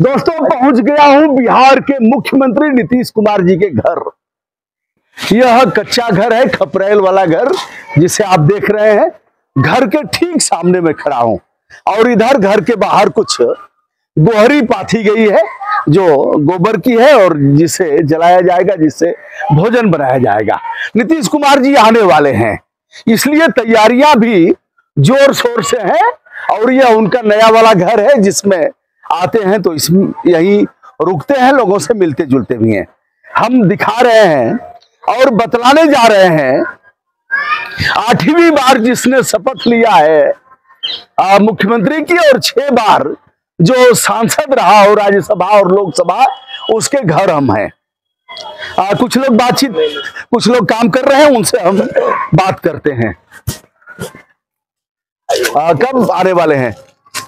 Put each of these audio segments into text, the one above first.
दोस्तों पहुँच गया हूँ बिहार के मुख्यमंत्री नीतीश कुमार जी के घर। यह कच्चा घर है, खपरेल वाला घर, जिसे आप देख रहे हैं। घर के ठीक सामने में खड़ा हूँ। और इधर घर के बाहर कुछ गोहरी पाथी गई है, जो गोबर की है और जिसे जलाया जाएगा, जिससे भोजन बनाया जाएगा। नीतीश कुमार जी आने वाले हैं। इसलिए तैयारियाँ भी ज़ोर शोर से हैं और यह उनका नया वाला घर है, जिसमें आते हैं तो इसमें यही रुकते हैं लोगों से मिलते जुलते भी हैं। हम दिखा रहे हैं और बतलाने जा रहे हैं आठवीं बार जिसने शपथ लिया है मुख्यमंत्री की और छह बार जो सांसद रहा हो राज्यसभा और लोकसभा उसके घर हम हैं। आ, कुछ लोग बातचीत कुछ लोग काम कर रहे हैं उनसे हम बात करते हैं। आ, कब आने वाले हैं?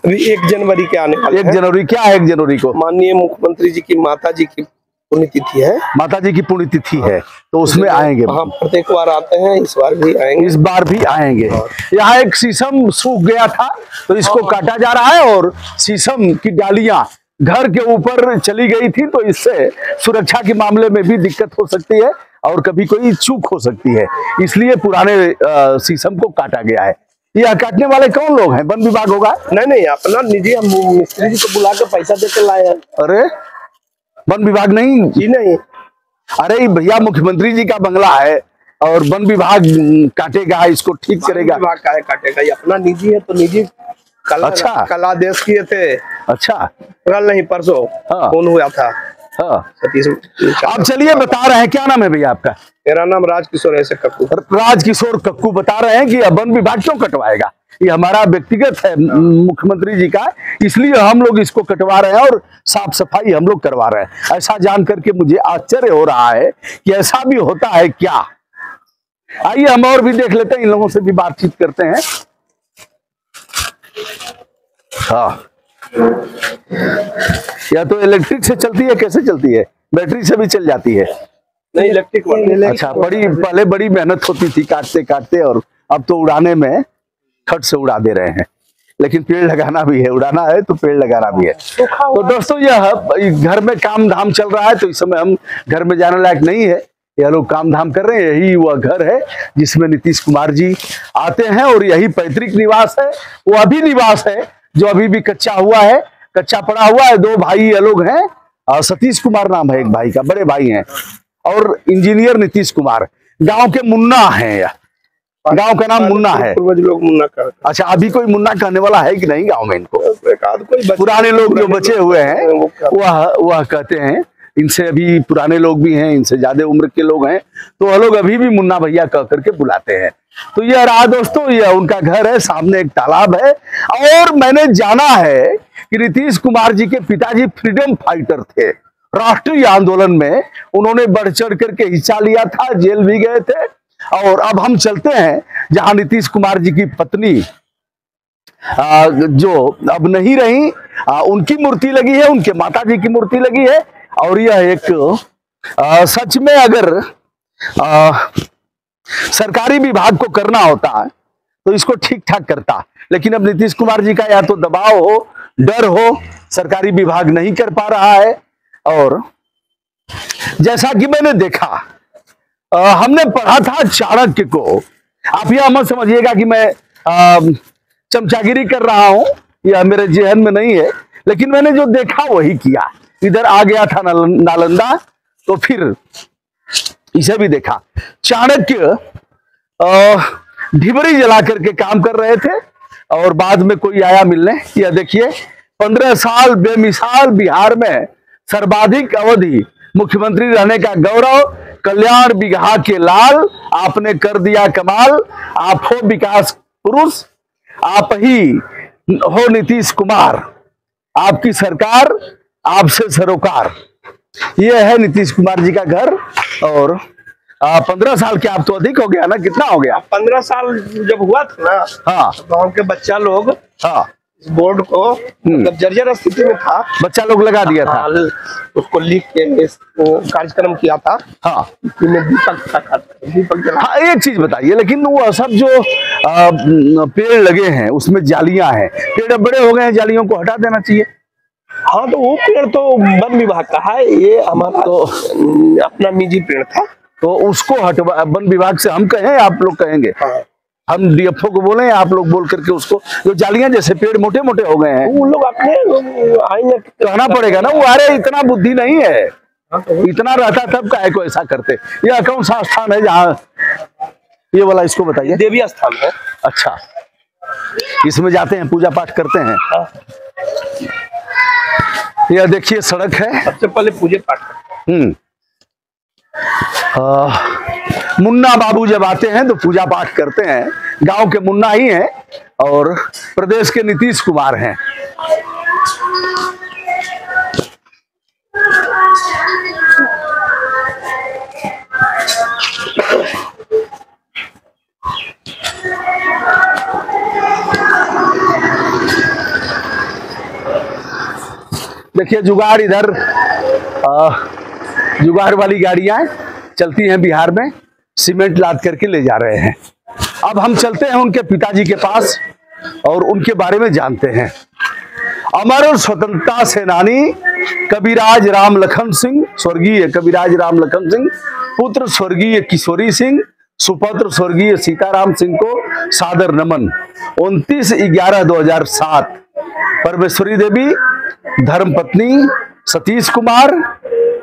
अभी एक जनवरी के आने वाले एक जनवरी क्या है एक जनवरी को? माननीय मुख्यमंत्री जी की माता जी की पुण्यतिथि है। माता जी की पुण्यतिथि है तो उसमें आएँगे। हाँ प्रत्येक बार आते हैं इस बार भी आएँगे। इस बार भी आएँगे। यहाँ एक शीशम सूख गया था तो इसको काटा जा रहा है और शीशम की डालियाँ घर के ऊपर चली गई थी तो इससे सुरक्षा के मामले में भी दिक्कत हो सकती है और कभी कोई चूक हो सकती है। इसलिए पुराने शीशम को काटा गया है। यह काटने वाले कौन लोग हैं? वन विभाग होगा? नहीं नहीं अपना निजी हम मिस्त्री जी को बुला के पैसा दे के लाए हैं। अरे वन विभाग नहीं। जी नहीं। अरे भैया मुख्यमंत्री जी का बंगला है और वन विभाग काटेगा इसको ठीक करेगा। विभाग का है काटेगा। ये अपना निजी है तो निजी कल अच्छा। कल आदेश किए थे। अच्छा। कल नहीं परसों हाँ। फ़ोन हुआ था। हाँ। आप चलिए बता रहे हैं क्या नाम है भैया आपका? मेरा नाम राजकिशोर ऐसे कक्कू। राजकिशोर कक्कू बता रहे हैं कि अब वन विभाग क्यों कटवाएगा? ये हमारा व्यक्तिगत है। मुख्यमंत्री जी का इसलिए हम लोग इसको कटवा रहे हैं और साफ़ सफ़ाई हम लोग करवा रहे हैं। ऐसा जान करके मुझे आश्चर्य हो रहा है कि ऐसा भी होता है क्या? आइए हम और भी देख लेते हैं इन लोगों से भी बातचीत करते हैं। हाँ। या तो इलेक्ट्रिक से चलती है कैसे चलती है? बैटरी से भी चल जाती है। नहीं इलेक्ट्रिक अच्छा बड़ी पहले बड़ी मेहनत होती थी काटते काटते और अब तो उड़ाने में खट से उड़ा दे रहे हैं। लेकिन पेड़ लगाना भी है उड़ाना है तो पेड़ लगाना भी है। तो दोस्तों यह घर में काम धाम चल रहा है तो इस समय हम घर में जाने लायक नहीं है। यह लोग काम धाम कर रहे हैं यही वह घर है जिसमें नीतीश कुमार जी आते हैं और यही पैतृक निवास है। वो अभी निवास है जो अभी भी कच्चा हुआ है कच्चा पड़ा हुआ है दो भाई ये लोग हैं और सतीश कुमार नाम है एक भाई का बड़े भाई हैं और इंजीनियर नीतीश कुमार। गाँव के मुन्ना हैं गाँव का नाम मुन्ना है। पूर्वज लोग मुन्ना करते अच्छा अभी कोई मुन्ना कहने वाला है कि नहीं गाँव में इनको? एक आध कोई पुराने लोग जो बचे हुए हैं। वह वह कहते हैं इनसे अभी पुराने लोग भी हैं, इनसे ज़्यादा उम्र के लोग हैं तो वह लोग अभी भी मुन्ना भैया कह करके बुलाते हैं। तो यह रहा दोस्तों यह उनका घर है, सामने एक तालाब है, और मैंने जाना है कि नीतीश कुमार जी के पिताजी फ्रीडम फाइटर थे। राष्ट्रीय आंदोलन में उन्होंने बढ़ चढ़ करके हिस्सा लिया था, जेल भी गए थे, और अब हम चलते हैं, जहाँ नीतीश कुमार जी की पत्नी जो अब नहीं रही उनकी मूर्ति लगी है, उनके माता जी की मूर्ति लगी है और यह एक आ, सच में अगर आ, सरकारी विभाग को करना होता तो इसको ठीक ठाक करता। लेकिन अब नीतीश कुमार जी का या तो दबाव हो डर हो सरकारी विभाग नहीं कर पा रहा है। और जैसा कि मैंने देखा अ, हमने पढ़ा था चाणक्य को। आप यह मत समझिएगा कि मैं अ, चमचागिरी कर रहा हूँ यह मेरे जेहन में नहीं है। लेकिन मैंने जो देखा वही किया। इधर आ गया था नाल- नालंदा तो फिर इसे भी देखा। चाणक्य ढिबरी जला करके काम कर रहे थे, और बाद में कोई आया मिलने। यह देखिए, पंद्रह साल बेमिसाल बिहार में सर्वाधिक अवधि मुख्यमंत्री रहने का गौरव, कल्याण बिघा के लाल, आपने कर दिया कमाल, आप हो विकास पुरुष, आप ही हो नीतीश कुमार। आपकी सरकार आपसे सरोकार। ये है नीतीश कुमार जी का घर और पंद्रह साल के आप तो अधिक हो गया ना? कितना हो गया? पंद्रह साल जब हुआ था ना हाँ। गाँव के बच्चा लोग हाँ। इस बोर्ड को मतलब जर्जर स्थिति में था। बच्चा लोग लगा दिया था। उसको लिख के कार्यक्रम किया था। हाँ। दीपक था। दीपक हाँ एक चीज़ बताइए लेकिन वो सब जो पेड़ लगे हैं उसमें जालियाँ हैं पेड़ बड़े हो गए हैं जालियों को हटा देना चाहिए। हाँ तो वो पेड़ तो वन विभाग का है ये हमारा तो अपना निजी पेड़ था। तो उसको हटवा वन विभाग से हम कहें आप लोग कहेंगे? हाँ। हम डीएफओ को बोले आप लोग बोल करके उसको जो जालियाँ जैसे पेड़ मोटे मोटे हो गए हैं। वो लोग अपने आएँगे कहना पड़ेगा ना वो अरे इतना बुद्धि नहीं है। हाँ, तो इतना रहता तब काहे को ऐसा करते। यह कौन सा स्थान है जहाँ ये वाला इसको बताइए। देवी स्थान है। अच्छा इसमें जाते हैं पूजा पाठ करते हैं। हाँ, यह देखिए सड़क है। सबसे पहले पूजे पाठ करते हम्म। मुन्ना बाबू जब आते हैं तो पूजा पाठ करते हैं। गाँव के मुन्ना ही हैं और प्रदेश के नीतीश कुमार हैं। देखिए, जुगाड़ इधर जुगाड़ वाली गाड़ियाँ चलती हैं बिहार में, सीमेंट लाद करके ले जा रहे हैं। अब हम चलते हैं उनके पिताजी के पास और उनके बारे में जानते हैं। अमर स्वतंत्रता सेनानी कविराज राम लखन सिंह, स्वर्गीय कविराज राम लखन सिंह, पुत्र स्वर्गीय किशोरी सिंह, सुपुत्र स्वर्गीय सीताराम सिंह को सादर नमन। 29 ग्यारह 2007 परमेश्वरी देवी धर्मपत्नी सतीश कुमार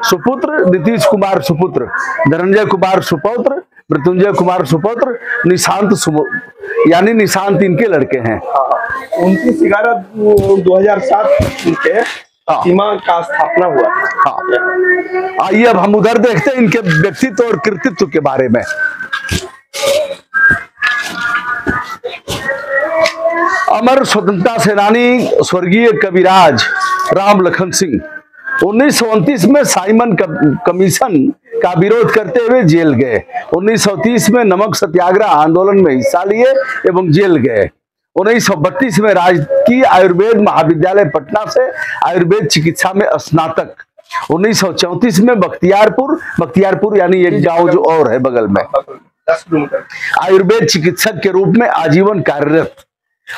सुपुत्र नीतीश कुमार सुपुत्र धनंजय कुमार सुपौत्र मृत्युंजय कुमार सुपौत्र निशांत यानी निशांत इनके लड़के हैं। उनतीस ग्यारह दो हज़ार सात के हाँ। सीमा का स्थापना हुआ हाँ। आइए अब हम उधर देखते हैं इनके व्यक्तित्व और कृतित्व के बारे में। अमर स्वतंत्रता सेनानी स्वर्गीय कविराज राम लखन सिंह। उन्नीस सौ उनतीस में साइमन कमीशन का विरोध करते हुए जेल गए। 1930 में नमक सत्याग्रह आंदोलन में हिस्सा लिए एवं जेल गए। 1932 में राजकीय आयुर्वेद महाविद्यालय पटना से आयुर्वेद चिकित्सा में स्नातक। 1934 में बख्तियारपुर बख्तियारपुर यानी एक गाँव जो और है बगल में। आयुर्वेद चिकित्सक के रूप में आजीवन कार्यरत।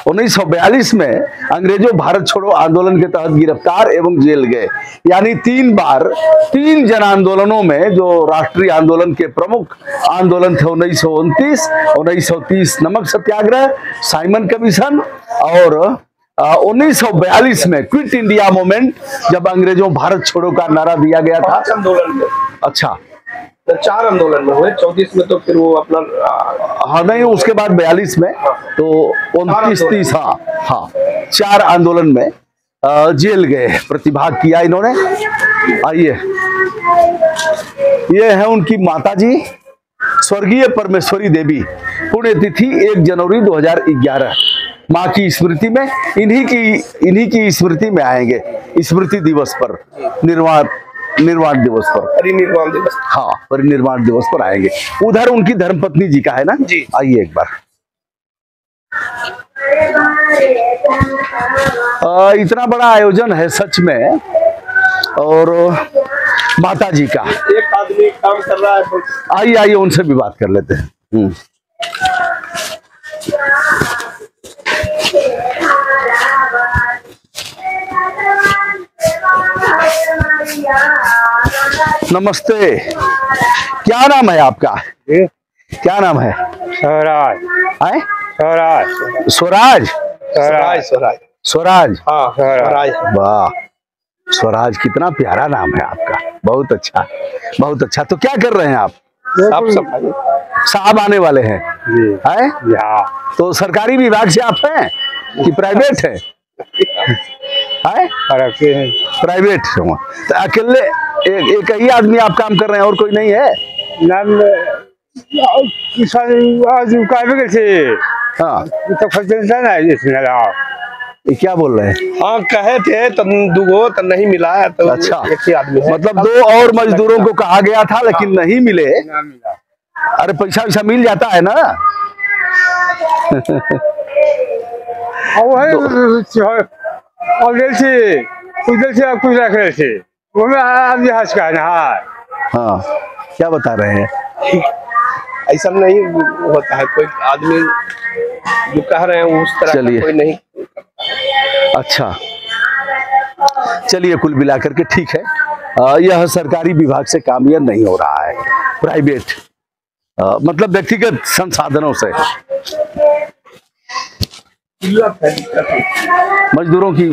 1942 में अंग्रेज़ों भारत छोड़ो आंदोलन के तहत गिरफ़्तार एवं जेल गए। यानी तीन बार तीन जन आंदोलनों में जो राष्ट्रीय आंदोलन के प्रमुख आंदोलन थे उन्नीस सौ उनतीस उन्नीस सौ तीस नमक सत्याग्रह साइमन कमीशन और अ, 1942 में क्विट इंडिया मूवमेंट जब अंग्रेज़ों भारत छोड़ो का नारा दिया गया था। आंदोलन अच्छा चार आंदोलन में हुए चौतीस में तो फिर वो अपना हाँ नहीं उसके बाद बयालीस में तो उनतीस तीस हाँ हाँ चार आंदोलन में जेल गए प्रतिभाग किया इन्होंने। आइए। ये है उनकी माता जी स्वर्गीय परमेश्वरी देवी पुण्यतिथि एक जनवरी 2011 माँ की स्मृति में इन्हीं की इन्हीं की स्मृति में आएँगे स्मृति दिवस पर निर्वाण निर्वाण दिवस पर। परिनिर्वाण दिवस। हाँ परिनिर्वाण दिवस पर आएँगे। उधर उनकी धर्मपत्नी जी का है ना? जी। आइए एक बार। आ, इतना बड़ा आयोजन है सच में और माता जी का। एक आदमी काम कर रहा है तो आइए आइए उनसे भी बात कर लेते हैं। नमस्ते। क्या नाम है आपका? ए? क्या नाम है? स्वराज। आए स्वराज। स्वराज? स्वराज। स्वराज। स्वराज? हाँ स्वराज। वाह। स्वराज कितना प्यारा नाम है आपका। बहुत अच्छा। बहुत अच्छा। तो क्या कर रहे हैं आप? सफ़ाई साहब आने वाले हैं। है? तो सरकारी विभाग से आप हैं कि प्राइवेट है? है? प्राइवेट तो अकेले एक, एक ही आदमी आप काम कर रहे हैं और कोई नहीं है? नाम किसान आज काफ़ी हाँ। तो ना इसमें लगाओ ये क्या बोल रहे हैं? हाँ कहे थे तो दुगो तो नहीं मिला है तो अच्छा। एक ही आदमी मतलब दो और मजदूरों को कहा गया था लेकिन नहीं मिले। ना मिला। अरे पैसा वैसा मिल जाता है ना? और से कुछ रख रहे थे। का हाँ। क्या बता रहे हैं? ऐसा नहीं होता है कोई आदमी जो कह रहे हैं उस तरह चलिए। कोई नहीं। अच्छा। चलिए कुल मिलाकर के ठीक है। यह सरकारी विभाग से काम यह नहीं हो रहा है। प्राइवेट मतलब व्यक्तिगत संसाधनों से। मजदूरों की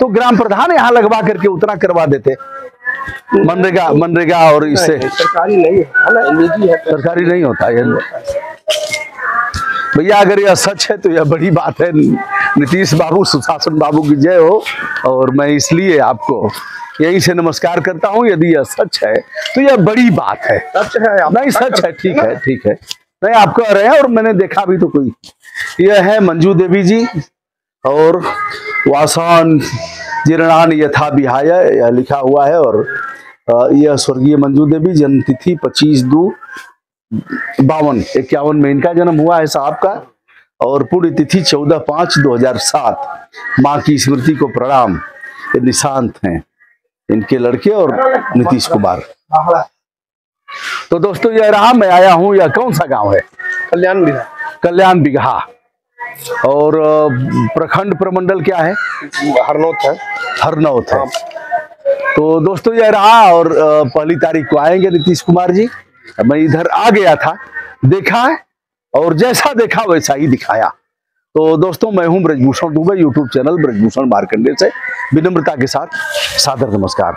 तो ग्राम प्रधान यहाँ लगवा करके उतना करवा देते। मनरेगा मनरेगा और इससे। सरकारी नहीं है। निजी है। सरकारी नहीं होता ये। भैया अगर यह सच है तो यह बड़ी बात है। नीतीश बाबू सुशासन बाबू की जय हो। और मैं इसलिए आपको यही से नमस्कार करता हूँ। यदि यह सच है तो यह बड़ी बात है। सच है नहीं सच है ठीक है ठीक है। नहीं आप कह रहे हैं और मैंने देखा भी तो कोई। यह है मंजू देवी जी और वासान जीर्णान यथा विहाय यह लिखा हुआ है और यह स्वर्गीय मंजू देवी जन्म तिथि पच्चीस दो बावन इक्यावन में इनका जन्म हुआ है साहब का और पुण्य तिथि चौदह पाँच दो हज़ार सात। माँ की स्मृति को प्रणाम। ये निशांत हैं इनके लड़के और नीतीश कुमार। तो दोस्तों यह रहा मैं आया हूँ यह कौन सा गाँव है? कल्याण विभाग कल्याण बिगहा। और प्रखंड प्रमंडल क्या है? हरनौत है। हरनौत है। तो दोस्तों यह रहा और पहली तारीख को आएँगे नीतीश कुमार जी। मैं इधर आ गया था देखा है और जैसा देखा वैसा ही दिखाया। तो दोस्तों मैं हूँ ब्रजभूषण दुबे यूट्यूब चैनल ब्रजभूषण मार्कंडे से विनम्रता के साथ सादर नमस्कार।